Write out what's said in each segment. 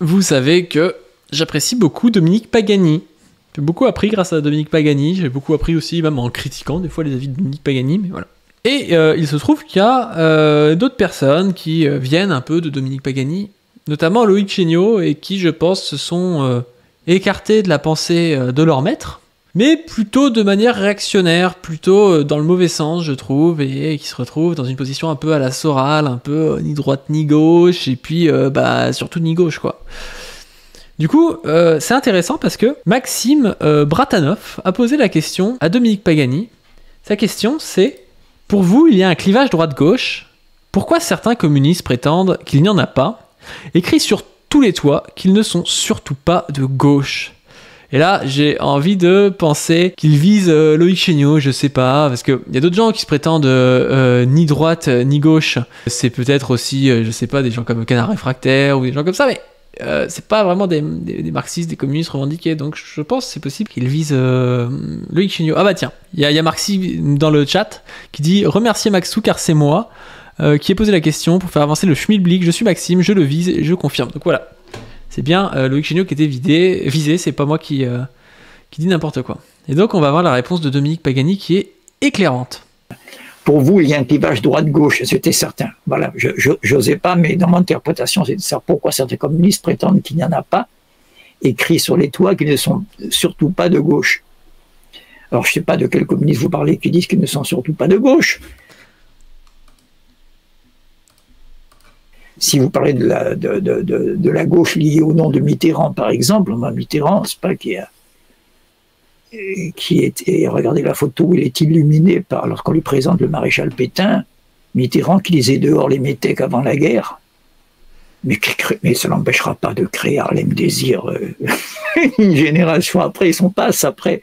vous savez que j'apprécie beaucoup Dominique Pagani. J'ai beaucoup appris grâce à Dominique Pagani. J'ai beaucoup appris aussi, même en critiquant des fois les avis de Dominique Pagani, mais voilà. Et euh, il se trouve qu'il y a euh, d'autres personnes qui euh, viennent un peu de Dominique Pagani, notamment Loïc Chéniaud, et qui, je pense, se sont écartés de la pensée de leur maître, mais plutôt de manière réactionnaire, plutôt dans le mauvais sens, je trouve, et, qui se retrouvent dans une position un peu à la Soral, un peu ni droite ni gauche, et puis bah, surtout ni gauche, quoi. Du coup, c'est intéressant parce que Maxime Bratanov a posé la question à Dominique Pagani. Sa question, c'est pour vous, il y a un clivage droite-gauche. Pourquoi certains communistes prétendent qu'il n'y en a pas Écrit sur tous les toits qu'ils ne sont surtout pas de gauche? Et là, j'ai envie de penser qu'ils visent euh, Loïc Chéniaud, je sais pas, parce qu'il y a d'autres gens qui se prétendent euh, euh, ni droite ni gauche. C'est peut-être aussi, je sais pas, des gens comme Canard Réfractaire ou des gens comme ça, mais euh, c'est pas vraiment des, marxistes, des communistes revendiqués. Donc je pense c'est possible qu'ils visent Loïc Chignot. Ah bah tiens, il y, a, Marxi dans le chat qui dit Remerciez Maxou car c'est moi qui ai posé la question pour faire avancer le schmilblick. Je suis Maxime, je le vise et je confirme. Donc voilà, c'est bien Loïc Chignot qui était vidé, visé, c'est pas moi qui, qui dit n'importe quoi. Et donc on va voir la réponse de Dominique Pagani qui est éclairante pour vous, il y a un clivage droite-gauche, c'était certain. Voilà, je n'osais pas, mais dans mon interprétation, c'est ça. Pourquoi certains communistes prétendent qu'il n'y en a pas, écrit sur les toits qu'ils ne sont surtout pas de gauche. Alors, je ne sais pas de quels communistes vous parlez qui disent qu'ils ne sont surtout pas de gauche. Si vous parlez de la, gauche liée au nom de Mitterrand, par exemple, Mitterrand, c'est pas qu'il y a qui était, regardez la photo il est illuminé par, lorsqu'on lui présente le maréchal Pétain, Mitterrand qui disait dehors les métèques avant la guerre. Mais, mais ça n'empêchera pas de créer Harlem Désir euh, une génération après, ils sont passe après.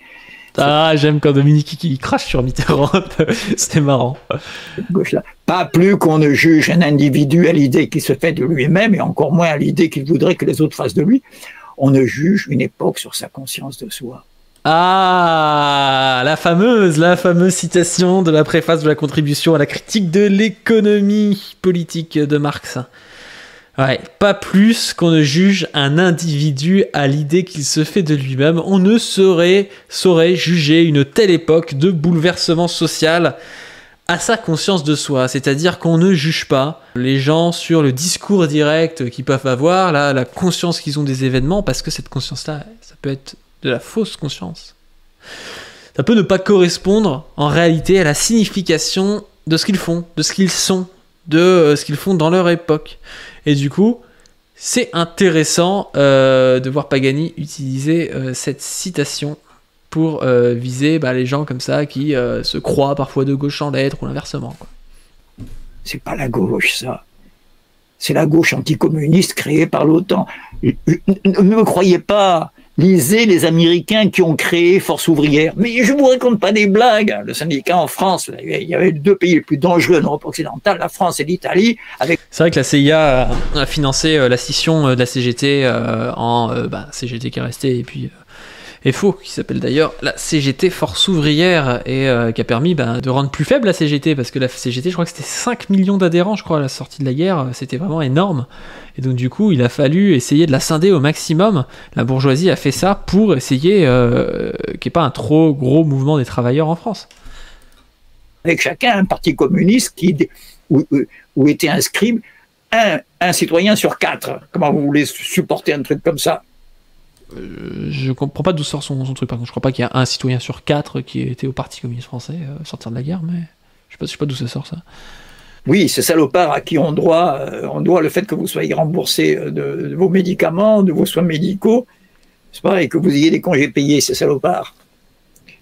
Ah, j'aime quand Dominique qui crache sur Mitterrand, c'est marrant. Pas plus qu'on ne juge un individu à l'idée qu'il se fait de lui-même et encore moins à l'idée qu'il voudrait que les autres fassent de lui. On ne juge une époque sur sa conscience de soi. Ah, la fameuse, la fameuse citation de la préface de la contribution à la critique de l'économie politique de Marx. Ouais, pas plus qu'on ne juge un individu à l'idée qu'il se fait de lui-même. On ne saurait, juger une telle époque de bouleversement social à sa conscience de soi. C'est-à-dire qu'on ne juge pas les gens sur le discours direct qu'ils peuvent avoir, la conscience qu'ils ont des événements, parce que cette conscience-là, ça peut être de la fausse conscience. Ça peut ne pas correspondre en réalité à la signification de ce qu'ils font, de ce qu'ils sont, de euh, ce qu'ils font dans leur époque. Et du coup, c'est intéressant euh, de voir Pagani utiliser euh, cette citation pour viser bah, les gens comme ça qui se croient parfois de gauche en lettres ou l'inversement. C'est pas la gauche, ça. C'est la gauche anticommuniste créée par l'OTAN. Ne me croyez pas Lisez les Américains qui ont créé Force ouvrière. Mais je vous raconte pas des blagues. Le syndicat en France, il y avait deux pays les plus dangereux en Europe occidentale, la France et l'Italie. Avec... C'est vrai que la CIA a financé euh, la scission euh, de la CGT euh, en bah, CGT qui est resté et puis faux, qui s'appelle d'ailleurs la CGT Force Ouvrière, et euh, qui a permis bah, de rendre plus faible la CGT, parce que la CGT, je crois que c'était 5 millions d'adhérents, je crois, à la sortie de la guerre, c'était vraiment énorme. Et donc du coup, il a fallu essayer de la scinder au maximum. La bourgeoisie a fait ça pour essayer euh, qu'il n'y ait pas un trop gros mouvement des travailleurs en France. Avec chacun un parti communiste qui, où, était inscrit un, citoyen sur quatre. Comment vous voulez supporter un truc comme ça? euh, je comprends pas d'où sort son, truc. Par contre, je crois pas qu'il y a un citoyen sur quatre qui était au Parti communiste français euh, sortir de la guerre, mais je sais pas, sais pas d'où ça sort ça. Oui, ces salopards à qui on doit, euh, on doit le fait que vous soyez remboursé de, vos médicaments, de vos soins médicaux, c'est pas, et que vous ayez des congés payés, ces salopards.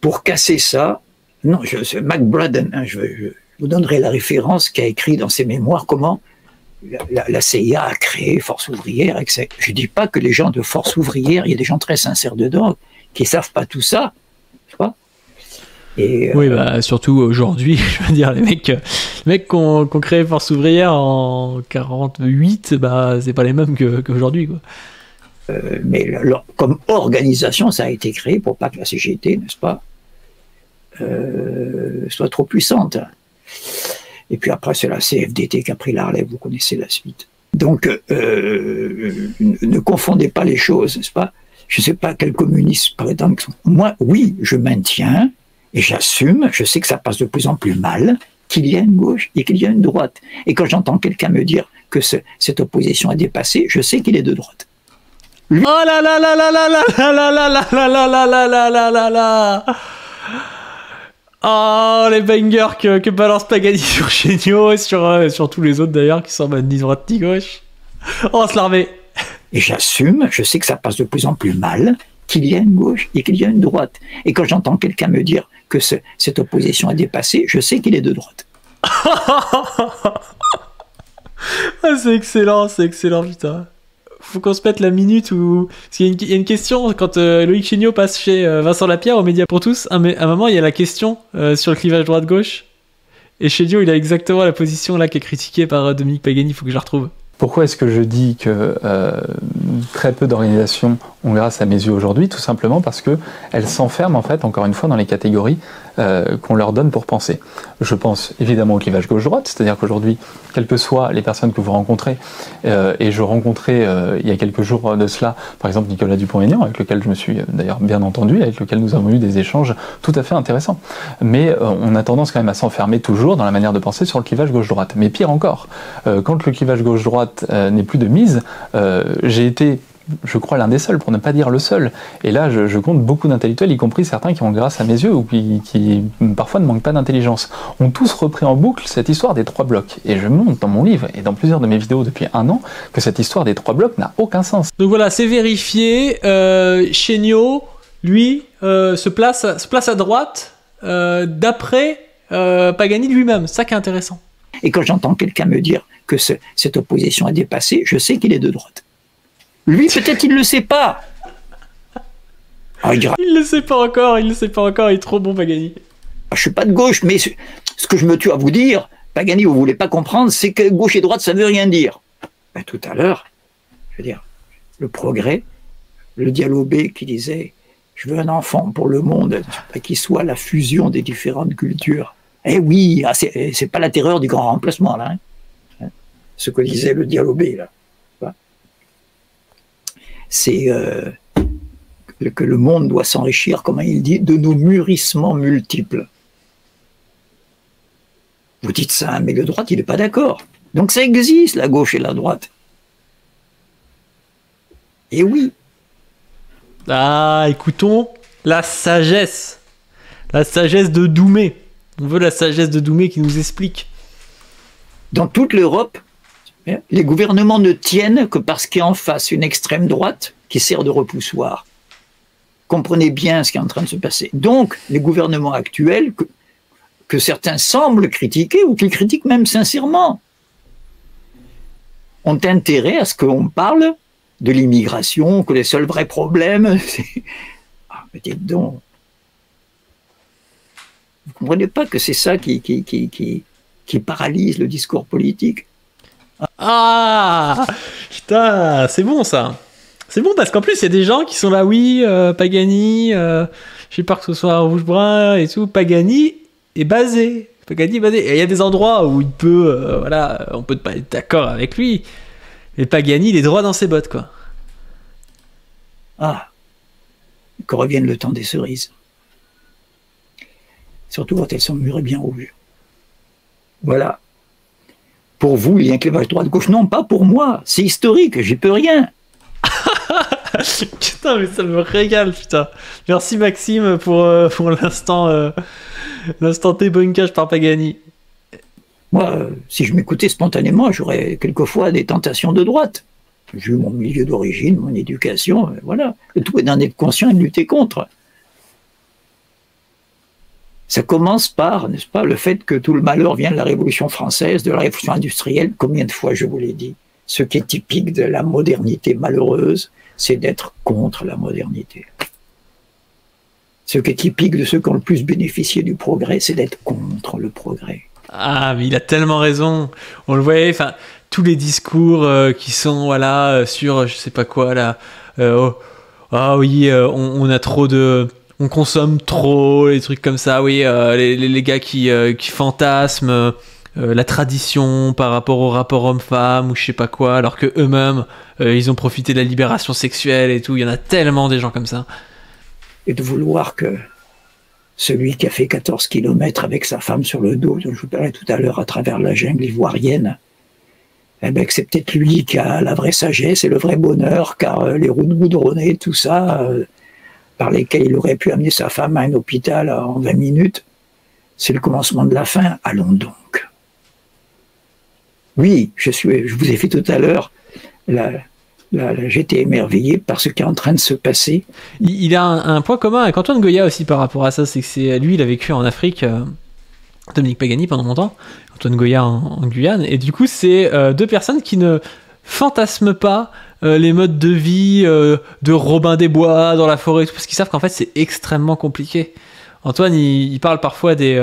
Pour casser ça, non, je, Mac Braden, hein, je, vous donnerai la référence qu'a écrit dans ses mémoires comment la, CIA a créé Force ouvrière. je ne dis pas que les gens de Force ouvrière, il y a des gens très sincères dedans qui ne savent pas tout ça. Et, euh, oui, bah, surtout aujourd'hui, je veux dire, les mecs, les mecs qui ont, créé Force ouvrière en 48, bah, c'est pas les mêmes qu'aujourd'hui. Euh, mais comme organisation, ça a été créé pour pas que la CGT, n'est-ce pas, euh, soit trop puissante. Et puis après, c'est la CFDT qui a pris la relève, vous connaissez la suite. Donc, euh, ne confondez pas les choses, n'est-ce pas Je ne sais pas quel communiste, exemple. Moi, oui, je maintiens et j'assume, je sais que ça passe de plus en plus mal, qu'il y a une gauche et qu'il y a une droite. Et quand j'entends quelqu'un me dire que cette opposition est dépassée, je sais qu'il est de droite. Oh là là là là là là là là là là là là là là là là Oh, les bangers que, que balance Pagani sur Chénio et sur, sur tous les autres d'ailleurs qui sont ni droite ni gauche. Oh, se l'armée Et j'assume, je sais que ça passe de plus en plus mal, qu'il y a une gauche et qu'il y a une droite. Et quand j'entends quelqu'un me dire que cette opposition est dépassée, je sais qu'il est de droite. ah, c'est excellent, c'est excellent, putain faut qu'on se mette la minute où. Parce qu'il y, a une question, quand euh, Loïc Chignot passe chez euh, Vincent Lapierre aux médias pour tous, à un, un moment, il y a la question euh, sur le clivage droite-gauche. Et Chignot, il a exactement la position là qui est critiquée par Dominique Pagani, il faut que je la retrouve. Pourquoi est-ce que je dis que très peu d'organisations ont grâce à mes yeux aujourd'hui? Tout simplement parce qu'elles s'enferment en fait, encore une fois, dans les catégories euh, qu'on leur donne pour penser. Je pense évidemment au clivage gauche-droite, c'est-à-dire qu'aujourd'hui, quelles que soient les personnes que vous rencontrez, euh, et je rencontrais euh, il y a quelques jours de cela, par exemple Nicolas Dupont-Aignan, avec lequel je me suis d'ailleurs bien entendu, avec lequel nous avons eu des échanges tout à fait intéressants. Mais on a tendance quand même à s'enfermer toujours dans la manière de penser sur le clivage gauche-droite. Mais pire encore, quand le clivage gauche-droite n'est plus de mise, j'ai été je crois, l'un des seuls, pour ne pas dire le seul. Et là, je, compte beaucoup d'intellectuels, y compris certains qui ont, grâce à mes yeux, ou qui, parfois ne manquent pas d'intelligence, ont tous repris en boucle cette histoire des trois blocs. Et je montre dans mon livre et dans plusieurs de mes vidéos depuis un an que cette histoire des trois blocs n'a aucun sens. Donc voilà, c'est vérifié. Euh, Chéniaud, lui, euh, se, place, se place à droite euh, d'après euh, Pagani lui-même. Ça qui est intéressant. Et quand j'entends quelqu'un me dire que cette opposition est dépassée, je sais qu'il est de droite. Lui, peut-être, il ne le sait pas. Ah, il ne le sait pas encore, il ne le sait pas encore, il est trop bon, Pagani. Ah, je suis pas de gauche, mais ce que je me tue à vous dire, Pagani, vous voulez pas comprendre, c'est que gauche et droite, ça veut rien dire. Ben, tout à l'heure, je veux dire, le progrès, le dialobé qui disait, je veux un enfant pour le monde, qui soit la fusion des différentes cultures. Eh oui, ah, c'est pas la terreur du grand remplacement, là. Hein. Ce que disait le dialobé, là c'est euh, que le monde doit s'enrichir, comme il dit, de nos mûrissements multiples. Vous dites ça, mais le droite, il n'est pas d'accord. Donc ça existe, la gauche et la droite. Et oui. Ah, écoutons la sagesse. La sagesse de Doumé. On veut la sagesse de Doumé qui nous explique. Dans toute l'Europe, les gouvernements ne tiennent que parce qu'il y a en face une extrême droite qui sert de repoussoir. Comprenez bien ce qui est en train de se passer. Donc, les gouvernements actuels, que, certains semblent critiquer ou qu'ils critiquent même sincèrement, ont intérêt à ce qu'on parle de l'immigration, que les seuls vrais problèmes, c'est... Ah, mais dites donc. Vous ne comprenez pas que c'est ça qui paralyse le discours politique? Ah Putain, c'est bon ça. C'est bon parce qu'en plus, il y a des gens qui sont là, oui, euh, Pagani, euh, je sais pas que ce soit rouge-brun et tout, Pagani est basé. Pagani est basé. Et il y a des endroits où il peut, euh, voilà, on peut pas être d'accord avec lui. Mais Pagani, il est droit dans ses bottes, quoi. Ah, que revienne le temps des cerises. Surtout quand elles sont mûres et bien rouges. Voilà. Pour vous, il y a un clivage droite-gauche. Non, pas pour moi. C'est historique, j'y peux rien. putain, mais ça me régale, putain. Merci Maxime pour, euh, pour l'instant euh, l'instant T-bunkage par Pagani. Moi, euh, si je m'écoutais spontanément, j'aurais quelquefois des tentations de droite. J'ai eu mon milieu d'origine, mon éducation, voilà. Le tout est d'en être conscient et de lutter contre. Ça commence par, n'est-ce pas, le fait que tout le malheur vient de la Révolution française, de la Révolution industrielle. Combien de fois je vous l'ai dit Ce qui est typique de la modernité malheureuse, c'est d'être contre la modernité. Ce qui est typique de ceux qui ont le plus bénéficié du progrès, c'est d'être contre le progrès. Ah, mais il a tellement raison. On le voyait, enfin, tous les discours euh, qui sont, voilà, euh, sur, je sais pas quoi, là. Euh, oh, ah oui, on, a trop de on consomme trop, les trucs comme ça, oui, euh, les, gars qui, euh, qui fantasment, euh, la tradition par rapport au rapport homme-femme ou je sais pas quoi, alors que eux-mêmes, ils ont profité de la libération sexuelle et tout. Il y en a tellement des gens comme ça. Et de vouloir que celui qui a fait 14 kilomètres avec sa femme sur le dos, dont je vous parlais tout à l'heure, à travers la jungle ivoirienne, eh ben, c'est peut-être lui qui a la vraie sagesse et le vrai bonheur, car les routes goudronnées, tout ça, par lesquels il aurait pu amener sa femme à un hôpital en 20 minutes, c'est le commencement de la fin. Allons donc. Oui, je, suis, je vous ai fait tout à l'heure j'étais émerveillé par ce qui est en train de se passer. Il, a un, point commun avec Antoine Goya aussi par rapport à ça, c'est que c'est lui, il a vécu en Afrique, euh, Dominique Pagani pendant longtemps, Antoine Goya en, Guyane, et du coup c'est euh, deux personnes qui ne fantasment pas euh, les modes de vie de Robin des Bois dans la forêt, parce qu'ils savent qu'en fait c'est extrêmement compliqué. Antoine, il, parle parfois des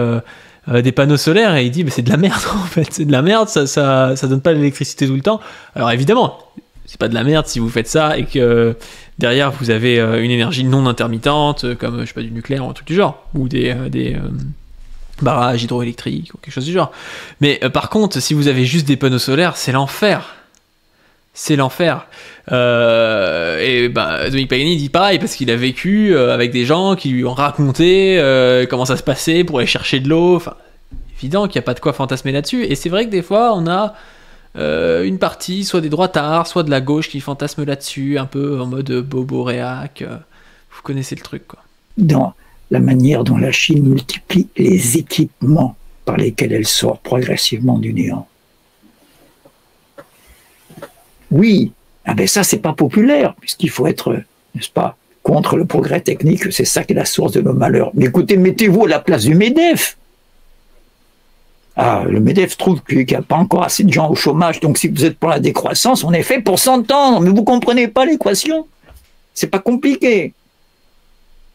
des panneaux solaires et il dit mais c'est de la merde en fait c'est de la merde ça, ça, ça donne pas l'électricité tout le temps alors évidemment c'est pas de la merde si vous faites ça et que derrière vous avez euh, une énergie non intermittente euh, comme je sais pas du nucléaire ou un truc du genre ou des, euh, des barrages hydroélectriques ou quelque chose du genre. Mais par contre, si vous avez juste des panneaux solaires, c'est l'enfer. C'est l'enfer. et bah, Dominique Pagani dit pareil parce qu'il a vécu avec des gens qui lui ont raconté comment ça se passait pour aller chercher de l'eau. Enfin, évident qu'il n'y a pas de quoi fantasmer là-dessus. Et c'est vrai que des fois, on a euh, une partie, soit des droitards, soit de la gauche qui fantasme là-dessus, un peu en mode bobo réac. Euh, vous connaissez le truc, quoi. Dans la manière dont la Chine multiplie les équipements par lesquels elle sort progressivement du néant. Oui, ah ben ça c'est pas populaire, puisqu'il faut être, n'est-ce pas, contre le progrès technique, c'est ça qui est la source de nos malheurs. Mais écoutez, mettez-vous à la place du MEDEF. Ah, le MEDEF trouve qu'il n'y a pas encore assez de gens au chômage, donc si vous êtes pour la décroissance, on est fait pour s'entendre, mais vous ne comprenez pas l'équation. C'est pas compliqué.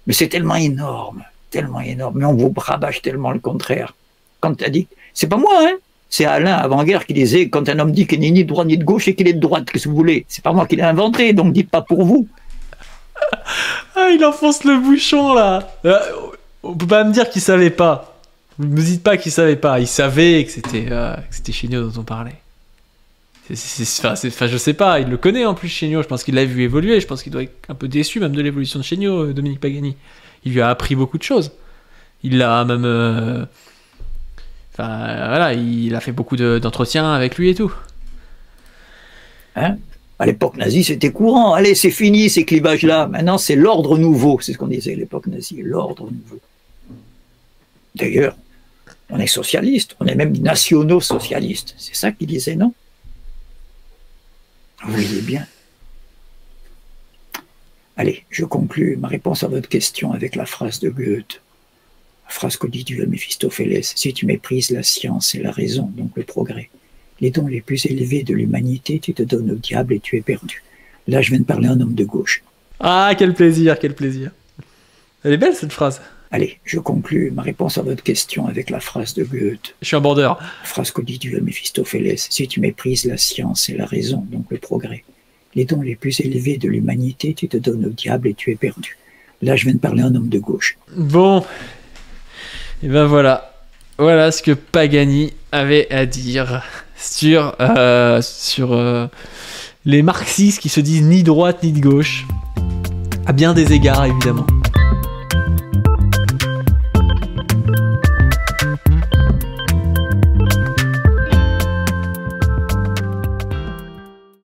Mais c'est tellement énorme, tellement énorme, mais on vous rabâche tellement le contraire. Quand tu as dit, c'est pas moi, hein, c'est Alain avant-guerre qui disait quand un homme dit qu'il n'est ni de droite ni de gauche et qu'il est de droite, qu'est-ce que vous voulez? C'est pas moi qui l'ai inventé, donc dites pas pour vous. ah, il enfonce le bouchon là. Euh, on peut pas me dire qu'il savait pas. Ne me dites pas qu'il savait pas. Il savait que c'était euh, dont on parlait. Enfin, je sais pas, il le connaît en plus Chéniaud. Je pense qu'il l'a vu évoluer. Je pense qu'il doit être un peu déçu même de l'évolution de Chéniaud, euh, Dominique Pagani. Il lui a appris beaucoup de choses. Il l'a même. Euh, enfin, voilà, il a fait beaucoup d'entretiens avec lui et tout. Hein? À l'époque nazie, c'était courant. Allez, c'est fini ces clivages-là. Maintenant, c'est l'ordre nouveau. C'est ce qu'on disait à l'époque nazie, l'ordre nouveau. D'ailleurs, on est socialiste, on est même nationaux socialistes. C'est ça qu'il disait, non? Vous voyez bien. Allez, je conclus ma réponse à votre question avec la phrase de Goethe. La phrase que dit Dieu à Méphistophélès. Si tu méprises la science et la raison, donc le progrès, les dons les plus élevés de l'humanité, tu te donnes au diable et tu es perdu. Là, je viens de parler à un homme de gauche. Ah, quel plaisir, quel plaisir. Elle est belle cette phrase. Allez, je conclus ma réponse à votre question avec la phrase de Goethe. Je suis un border. La phrase que dit Dieu à Méphistophélès. Si tu méprises la science et la raison, donc le progrès, les dons les plus élevés de l'humanité, tu te donnes au diable et tu es perdu. Là, je viens de parler à un homme de gauche. Bon. Et ben voilà. Voilà ce que Pagani avait à dire sur, euh, euh, les marxistes qui se disent ni droite ni de gauche. À bien des égards, évidemment.